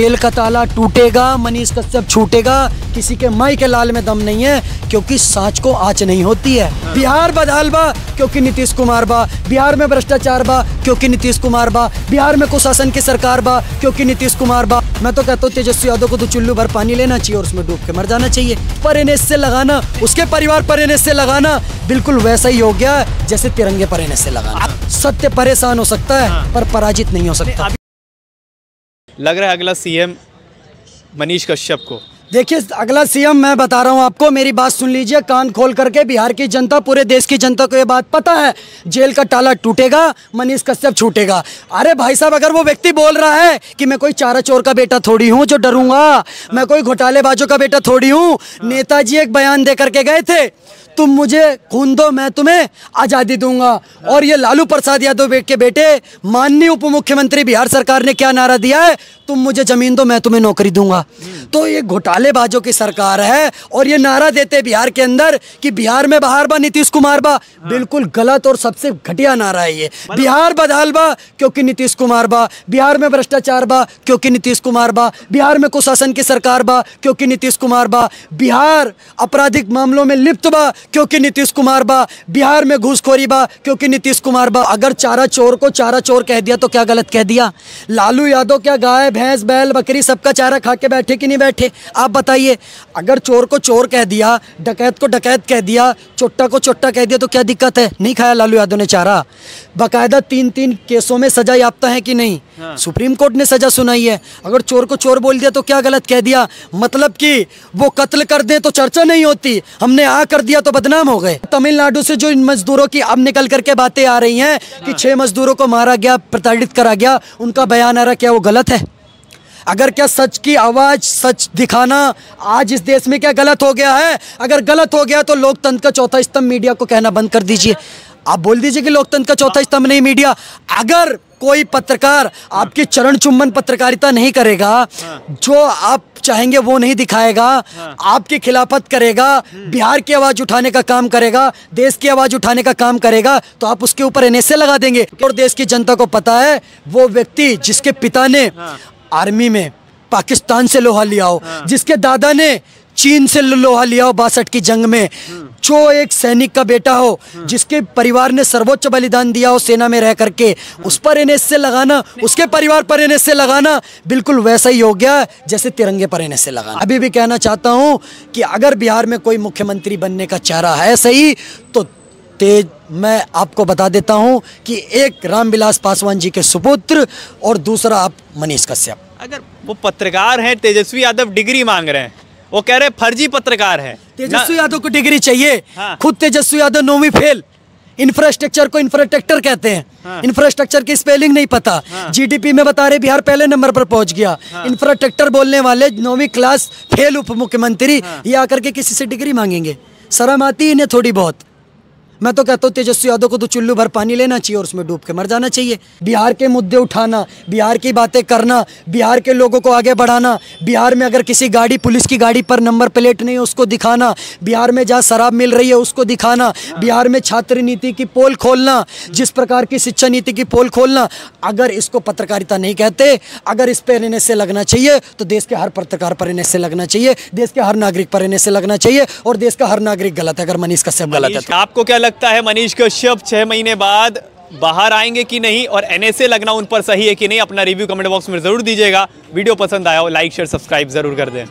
Jail का ताला टूटेगा मनीष कश्यप छूटेगा किसी के माई के लाल में दम नहीं है क्योंकि सांच को आँच नहीं होती है। बिहार बदहाल बा क्योंकि नीतीश कुमार बा। बिहार में भ्रष्टाचार बा क्योंकि नीतीश कुमार बा। बिहार में कुशासन की सरकार बा क्योंकि नीतीश कुमार बा। मैं तो कहता हूँ तेजस्वी यादव को तो चुल्लू भर पानी लेना चाहिए और उसमें डूब के मर जाना चाहिए। पर एन से लगाना उसके परिवार पर एन से लगाना बिल्कुल वैसा ही हो गया जैसे तिरंगे पर एन से लगाना। सत्य परेशान हो सकता है पर पराजित नहीं हो सकता। लग रहा है अगला सीएम मनीष कश्यप को। देखिए, अगला सीएम मैं बता रहा हूँ आपको, मेरी बात सुन लीजिए, कान खोल करके बिहार की जनता, पूरे देश की जनता को ये बात पता है, जेल का ताला टूटेगा, मनीष कश्यप छूटेगा। अरे भाई साहब, अगर वो व्यक्ति बोल रहा है कि मैं कोई चारा चोर का बेटा थोड़ी हूँ जो डरूँगा, मैं कोई घोटालेबाजों का बेटा थोड़ी हूँ, नेताजी एक बयान दे करके गए थे तुम मुझे खून दो मैं तुम्हें आज़ादी दूँगा। और ये लालू प्रसाद यादव के बेटे माननीय उप मुख्यमंत्री बिहार सरकार ने क्या नारा दिया है? तुम मुझे ज़मीन दो मैं तुम्हें नौकरी दूँगा। तो ये घोटालेबाजों की सरकार है और ये नारा देते बिहार के अंदर कि बिहार में बाहर बा नीतीश कुमार बा। बिल्कुल गलत और सबसे घटिया नारा है ये। बिहार बदहाल बा क्योंकि नीतीश कुमार बा। बिहार में भ्रष्टाचार बा क्योंकि नीतीश कुमार बा। बिहार में कुशासन की सरकार बा क्योंकि नीतीश कुमार बा। बिहार आपराधिक मामलों में लिप्त बा क्योंकि नीतीश कुमार बा बिहार में घूसखोरी बा क्योंकि नीतीश कुमार बा। अगर चारा चोर को चारा चोर कह दिया तो क्या गलत कह दिया? लालू यादव क्या गाय भैंस बैल बकरी सबका चारा खा के बैठे कि नहीं बैठे? आप बताइए। अगर चोर को चोर कह दिया डकैत को डकैत कह दिया चोट्टा को चोट्टा कह दिया तो क्या दिक्कत है? नहीं खाया लालू यादव ने चारा। बाकायदा तीन तीन केसों में सजा याफ्ता है कि नहीं? हाँ। सुप्रीम कोर्ट ने सजा सुनाई है। अगर चोर को चोर बोल दिया तो क्या गलत कह दिया? मतलब कि वो कत्ल कर दे तो चर्चा नहीं होती। हमने आ कर दिया तो बदनाम हो गए। तमिलनाडु से जो इन मजदूरों की अब निकल करके बातें आ रही हैं कि छह मजदूरों को मारा गया प्रताड़ित करा गया उनका बयान आ रहा क्या वो गलत है? अगर क्या सच की आवाज़ सच दिखाना आज इस देश में क्या गलत हो गया है? अगर गलत हो गया तो लोकतंत्र का चौथा स्तंभ मीडिया को कहना बंद कर दीजिए। आप बोल दीजिए कि लोकतंत्र का चौथा स्तंभ नहीं मीडिया। अगर कोई पत्रकार आपकी चरण चुम्बन पत्रकारिता नहीं करेगा जो आप चाहेंगे वो नहीं दिखाएगा हाँ। आपकी खिलाफत करेगा बिहार की आवाज़ उठाने का काम करेगा देश की आवाज़ उठाने का काम करेगा तो आप उसके ऊपर एनएसए लगा देंगे और देश की जनता को पता है वो व्यक्ति जिसके पिता ने आर्मी में पाकिस्तान से लोहा लिया हो हाँ। जिसके दादा ने चीन से लोहा लिया हो बासठ की जंग में। जो एक सैनिक का बेटा हो, जिसके परिवार ने सर्वोच्च बलिदान दिया हो सेना में रह करके। उस पर एन से लगाना, उसके परिवार पर एन से लगाना, बिल्कुल वैसा ही हो गया जैसे तिरंगे पर एन से लगाना। अभी भी कहना चाहता हूँ कि अगर बिहार में कोई मुख्यमंत्री बनने का चारा है सही तो तेज मैं आपको बता देता हूँ कि एक रामविलास पासवान जी के सुपुत्र और दूसरा आप मनीष कश्यप। अगर वो पत्रकार हैं, तेजस्वी यादव डिग्री मांग रहे हैं वो कह रहे फर्जी पत्रकार है तेजस्वी यादव को डिग्री चाहिए हाँ। खुद तेजस्वी यादव नौवीं फेल इंफ्रास्ट्रक्चर को इंफ्रास्ट्रक्चर कहते हैं हाँ। इंफ्रास्ट्रक्चर की स्पेलिंग नहीं पता हाँ। जीडीपी में बता रहे बिहार पहले नंबर पर पहुँच गया हाँ। इंफ्रास्ट्रक्चर बोलने वाले नौवीं क्लास फेल उप मुख्यमंत्री हाँ। ये आकर के किसी से डिग्री मांगेंगे शर्म आती इन्हें थोड़ी बहुत मैं तो कहता हूँ तेजस्वी यादव को तो चुल्लू भर पानी लेना चाहिए और उसमें डूब के मर जाना चाहिए बिहार के मुद्दे उठाना, बिहार की बातें करना, बिहार के लोगों को आगे बढ़ाना, बिहार में अगर किसी गाड़ी, पुलिस की गाड़ी पर नंबर प्लेट नहीं है, उसको दिखाना, बिहार में जहाँ शराब मिल रही है, उसको दिखाना, बिहार में छात्र नीति की पोल खोलना, जिस प्रकार की शिक्षा नीति की पोल खोलना, अगर इसको पत्रकारिता नहीं कहते, अगर इस पर एन लगना चाहिए तो देश के हर पत्रकार पर एन लगना चाहिए, देश के हर नागरिक पर एन लगना चाहिए, और देश का हर नागरिक गलत है, अगर मनीष का सब गलत है तो। आपको क्या लगता है मनीष कश्यप छह महीने बाद बाहर आएँगे कि नहीं और एनएसए लगना उन पर सही है कि नहीं, अपना रिव्यू कमेंट बॉक्स में ज़रूर दीजिएगा। वीडियो पसंद आया हो लाइक शेयर सब्सक्राइब ज़रूर कर दें।